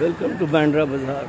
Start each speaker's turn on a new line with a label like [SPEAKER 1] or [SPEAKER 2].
[SPEAKER 1] Welcome to Bandra बाज़ार।